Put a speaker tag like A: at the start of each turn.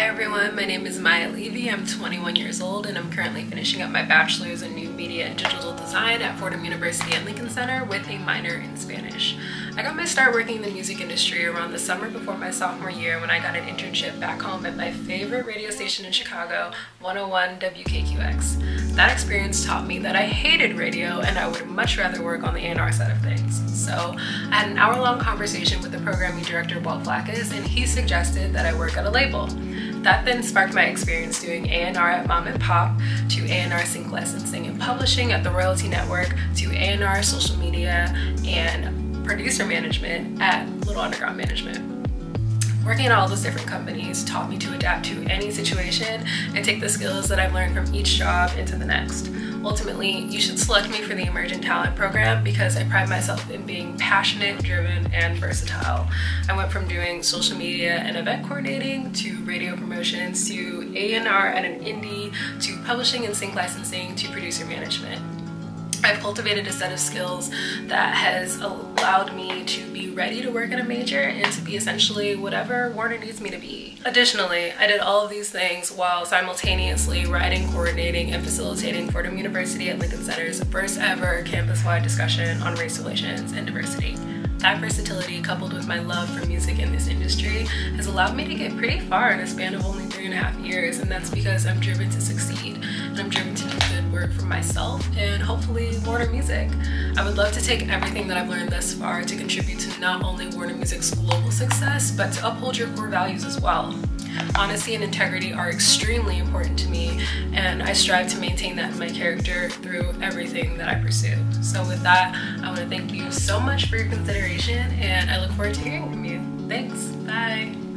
A: Hi everyone, my name is Maya Levy. I'm 21 years old and I'm currently finishing up my bachelor's in new media and digital design at Fordham University at Lincoln Center with a minor in Spanish. I got my start working in the music industry around the summer before my sophomore year when I got an internship back home at my favorite radio station in Chicago, 101 WKQX. That experience taught me that I hated radio and I would much rather work on the A&R side of things. So I had an hour-long conversation with the programming director, Walt Flakus, and he suggested that I work at a label. That then sparked my experience doing A&R at Mom and Pop, to A&R sync licensing and publishing at the Royalty Network, to A&R social media, and producer management at Little Underground Management. Working at all those different companies taught me to adapt to any situation and take the skills that I've learned from each job into the next. Ultimately, you should select me for the Emergent Talent Program because I pride myself in being passionate, driven, and versatile. I went from doing social media and event coordinating to radio promotions to A&R at an indie to publishing and sync licensing to producer management. I've cultivated a set of skills that has allowed me to be ready to work in a major and to be essentially whatever Warner needs me to be. Additionally, I did all of these things while simultaneously writing, coordinating, and facilitating Fordham University at Lincoln Center's first ever campus-wide discussion on race relations and diversity. That versatility, coupled with my love for music in this industry, has allowed me to get pretty far in a span of only three and a half years, and that's because I'm driven to succeed, work for myself and hopefully Warner Music. I would love to take everything that I've learned thus far to contribute to not only Warner Music's global success, but to uphold your core values as well. Honesty and integrity are extremely important to me, and I strive to maintain that in my character through everything that I pursue. So, with that, I want to thank you so much for your consideration, and I look forward to hearing from you. Thanks. Bye.